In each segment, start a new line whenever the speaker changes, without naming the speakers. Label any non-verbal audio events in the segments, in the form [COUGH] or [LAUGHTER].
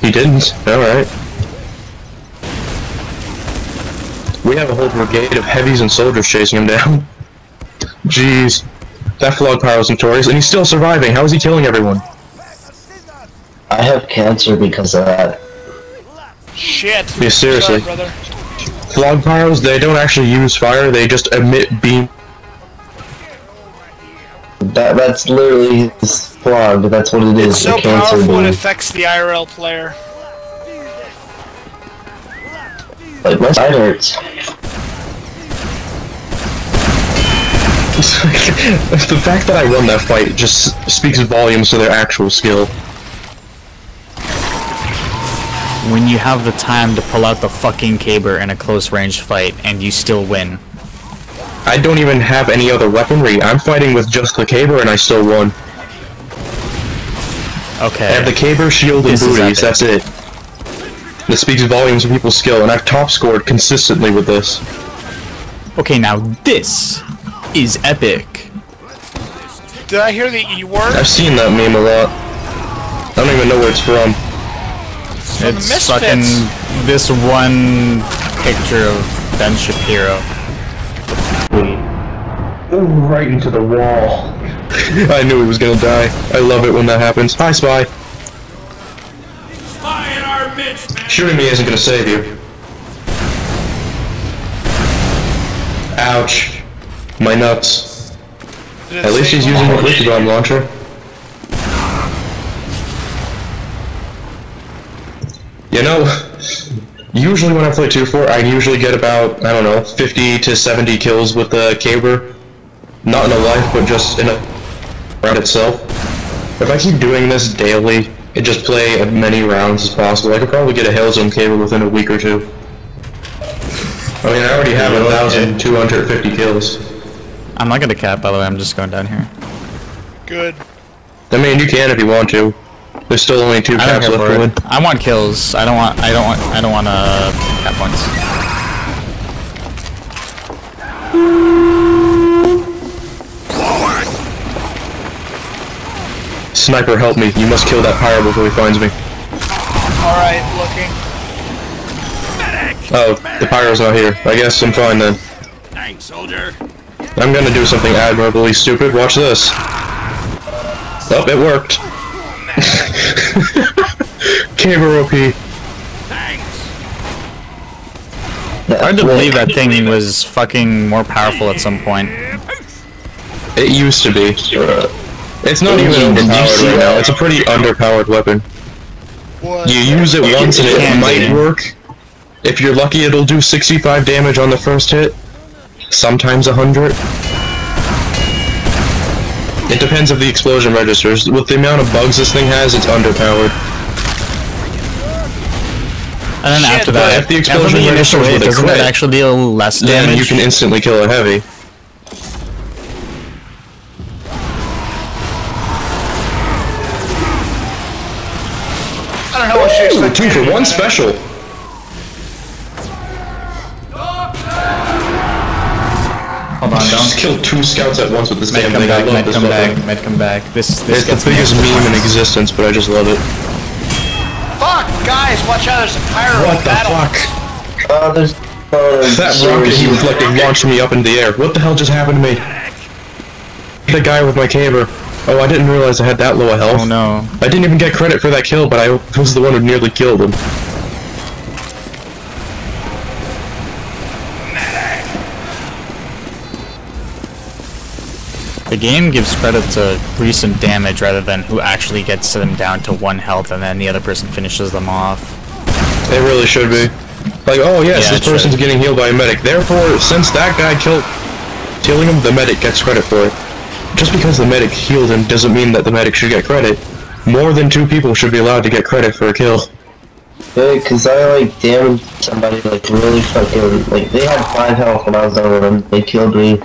He didn't. Alright. We have a whole brigade of heavies and soldiers chasing him down. [LAUGHS] Jeez. That Phlog Pyro is notorious, and he's still surviving. How is he killing everyone?
I have cancer because of that.
Shit.
Yeah, seriously.
Sorry, brother.
Phlog Pyros, they don't actually use fire, they just emit beam.
That that's literally his Phlog. That's what it is.
It's so
the cancer
powerful it affects the IRL player.
Like my side hurts. [LAUGHS]
the fact that I won that fight just speaks volumes to their actual skill.
When you have the time to pull out the fucking caber in a close range fight and you still win.
I don't even have any other weaponry. I'm fighting with just the caber and I still won.
Okay.
I have the caber, shield, and
This is
booties. That's it. This speaks volumes of people's skill, and I've top scored consistently with this.
Okay, now this is epic.
Did I hear the E word?
I've seen that meme a lot. I don't even know where it's from.
From
it's fucking this one picture of Ben Shapiro.
Ooh, right into the wall. [LAUGHS] I knew he was gonna die. I love it when that happens. Hi, Spy. Midst, Shooting me isn't gonna save you. Ouch. My nuts. At least he's using a glitch bomb launcher. You know, usually when I play 2fort, I usually get about, I don't know, 50 to 70 kills with the Caber. Not in a life, but just in a round itself. If I keep doing this daily, and just play as many rounds as possible, I could probably get a Hale's Own caber within a week or two. I mean, I already have
Yeah,
1,250 kills.
I'm not gonna cap by the way, I'm just going down here.
Good.
I mean, you can if you want to. There's still only two
I
caps left
for
to win.
it. I want kills. I don't want I don't want I don't want uh cap points.
Sniper, help me. You must kill that pyro before he finds me.
Alright, looking.
Oh, the pyro's not here. I guess I'm fine then.
Thanks, soldier.
I'm gonna do something admirably stupid. Watch this. Oh, it worked. [LAUGHS] Caber OP.
Thanks.
Hard to believe that thing was fucking more powerful at some point.
It used to be. It's not even
Did you
overpowered right now. It's a pretty underpowered weapon.
What?
You use it once and it might
be.
work. If you're lucky, it'll do 65 damage on the first hit. Sometimes 100. It depends if the explosion registers. With the amount of bugs this thing has, it's underpowered.
And then
Shit,
after that,
if the explosion
the initial
registers
hit,
with a
doesn't it actually deal less
Then
damage?
you can instantly kill a heavy.
I don't know what you
Ooh,
expect.
two
me to
for one special.
Hold on,
Just
don't.
kill two scouts at once with this
Med
damn
come
thing. I
back,
love
med
this
come back,
weapon.
med come back. This this
It's the biggest meme in existence, but I just love it.
Fuck, guys, watch out, there's a pyro
What the
battle.
fuck?
Oh, there's. Oh,
That
seriously.
rocket he reflected launched me up into the air. What the hell just happened to me? The guy with my caber. Oh, I didn't realize I had that low a health.
Oh no.
I didn't even get credit for that kill, but I was the one who nearly killed him.
The game gives credit to recent damage rather than who actually gets them down to one health and then the other person finishes them off.
It really should be. Like, oh yes,
Yeah,
this
it should.
person's getting healed by a medic. Therefore, since that guy killed killing him, the medic gets credit for it. Just because the medic healed him doesn't mean that the medic should get credit. More than two people should be allowed to get credit for a kill.
Yeah, cause I like damaged somebody like really fucking like they had five health when I was done with them. They killed me.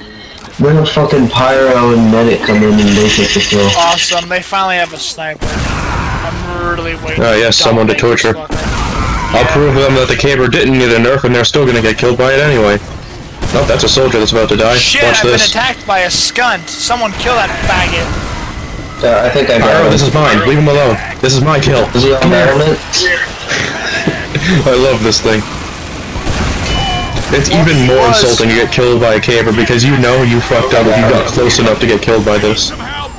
Then a fucking pyro and medic come in and they took the kill.
Awesome, they finally have a sniper. I'm really waiting.
Oh, yes, someone to torture.
fucker.
I'll prove to them that the caber didn't need a nerf and they're still gonna get killed by it anyway. Oh, that's a soldier that's about to die.
Shit,
Watch
I've
this.
been attacked by a skunt. Someone kill that faggot.
Uh, I think I got
Pyro,
him.
this is mine. Leave him alone. This is my kill.
Is he on the [LAUGHS] helmet?
I love this thing. It's even more insulting to get killed by a caber because you know you fucked up if you got close enough to get killed by this.
Some help.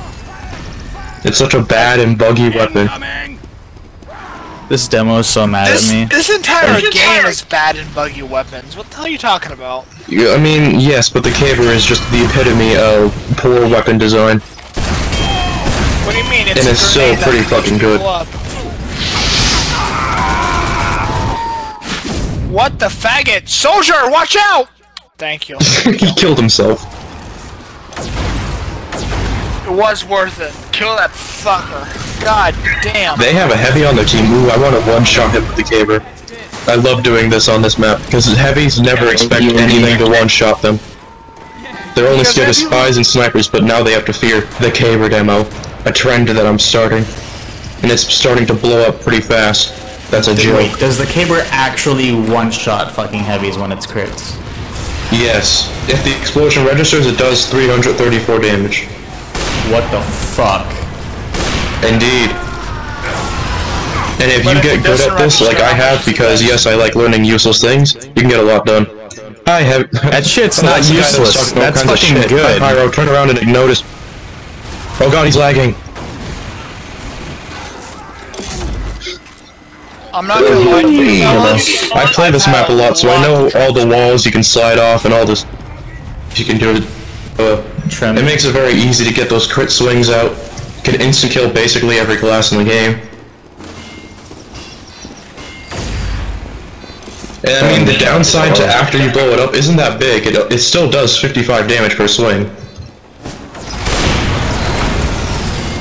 It's such a bad and buggy weapon.
Incoming.
This demo is so mad
This,
at me.
this entire game is bad in buggy weapons. What the hell are you talking about?
Yeah, I mean, yes, but the caber is just the epitome of poor weapon design.
What do you mean? It's
And it's so pretty fucking good.
up. What the faggot? Soldier, watch out! Thank you. [LAUGHS]
he killed himself.
It was worth it. Kill that fucker. God damn.
They have a heavy on their team. Ooh, I want to one-shot him with the caber. I love doing this on this map because heavies never expect anything to one-shot them. They're only scared of spies and snipers, but now they have to fear the caber demo. A trend that I'm starting. And it's starting to blow up pretty fast. That's a
Wait,
joke.
does the Caber actually one-shot fucking heavies when it's crits?
Yes. If the explosion registers, it does 334 damage.
What the fuck?
Indeed. And if
But
you get good at this, like I have,
much does it
because yes, I like learning useless things, you can get a lot done. I have. [LAUGHS]
That shit's not
that's the guy that was
useless.
talking all
That's
kinds of
fucking
shit.
good.
Hi, Pyro, turn around and notice. Oh god, he's lagging.
I'm not gonna lie to you fellas.
I play this map a lot, so I know all the walls you can slide off and all this. You can do it. Uh, it makes it very easy to get those crit swings out. You can instant kill basically every class in the game. And I mean, the downside to after you blow it up isn't that big. It, it still does 55 damage per swing.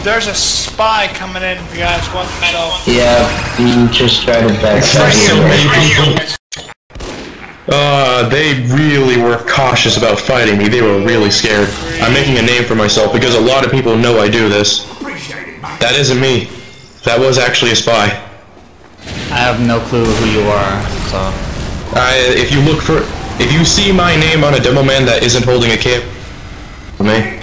There's a spy coming in if you guys want to know.
Yeah, you just tried to backstab me.
Uh, they really were cautious about fighting me. They were really scared. I'm making a name for myself because a lot of people know I do this. That isn't me. That was actually a spy.
I have no clue who you are, so...
I, if you look for, if you see my name on a demo man that isn't holding a cape, for me.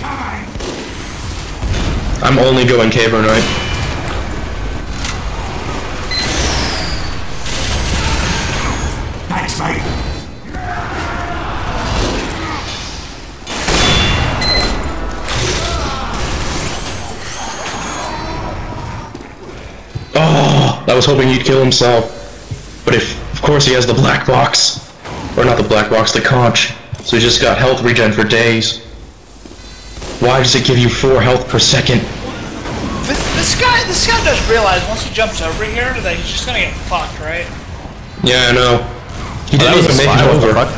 I'm only going
caber knight.
Oh, I was hoping he'd kill himself. But if, of course, he has the black box. Or not the black box, the conch. So he just got health regen for days. Why does it give you 4 health per second?
This, this guy, this guy does realize once he jumps over here that he's just gonna get fucked, right?
Yeah, I know. He didn't
was
even make it over.
fuck?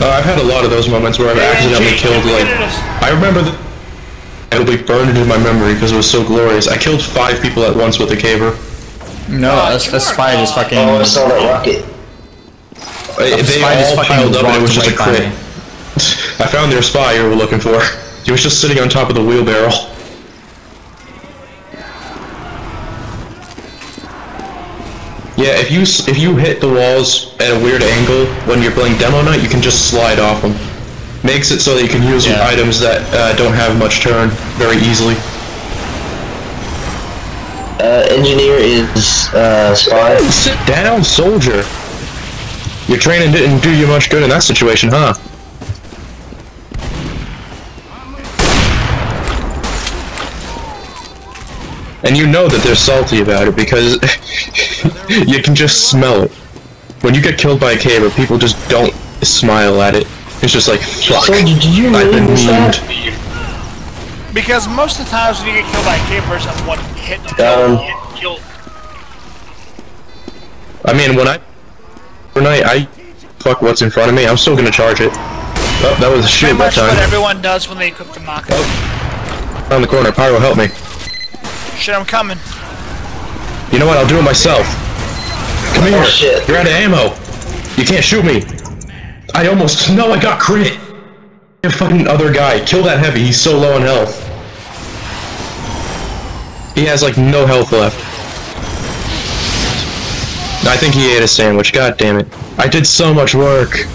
Uh, I've had a lot of those moments where I've accidentally killed, like... I remember that... It'll be burned into my memory because it was so glorious. I killed five people at once with a caber.
No, a,
you
a spy just fucking...
Oh, I saw that rocket.
A
They
spy just
all
fucking
piled up and it was just a crit. [LAUGHS] I found their spy you were looking for. He was just sitting on top of the wheelbarrow. Yeah, if you if you hit the walls at a weird angle when you're playing demoknight, you can just slide off them. Makes it so that you can use
Yeah.
items that uh, don't have much turn very easily.
Uh, engineer is, uh, spy.
Sit down, soldier. Your training didn't do you much good in that situation, huh? And you know that they're salty about it because [LAUGHS] you can just smell it. When you get killed by a caber, people just don't smile at it. It's just like, fuck,
Soldier, did you
I've
really miss that?
memed.
Because most of the times when you get killed by a capers and one hit to
Down.
kill, kill,
I mean, when I... Overnight, I... I Fuck what's in front of me, I'm still gonna charge it. Oh, that was a
pretty
shoot that
much what everyone does when they equip the knockout. Oh.
Around the corner, Pyro, help me.
Shit, I'm coming.
You know what? I'll do it myself. Come oh, here.
shit.
You're out of ammo. You can't shoot me. I almost no, I got crit. The fucking other guy, kill that heavy. He's so low on health. He has like no health left. I think he ate a sandwich. God damn it! I did so much work.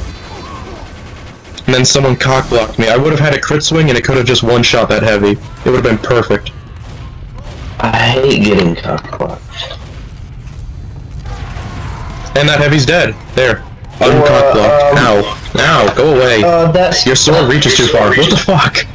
And then someone cockblocked me. I would have had a crit swing and it could have just one-shot that heavy. It would have been perfect.
I hate getting cockblocked.
And that heavy's dead. There. Uncut Uh,
um,
Ow. Ow, go away.
Uh,
Your sword reaches too far. What the fuck?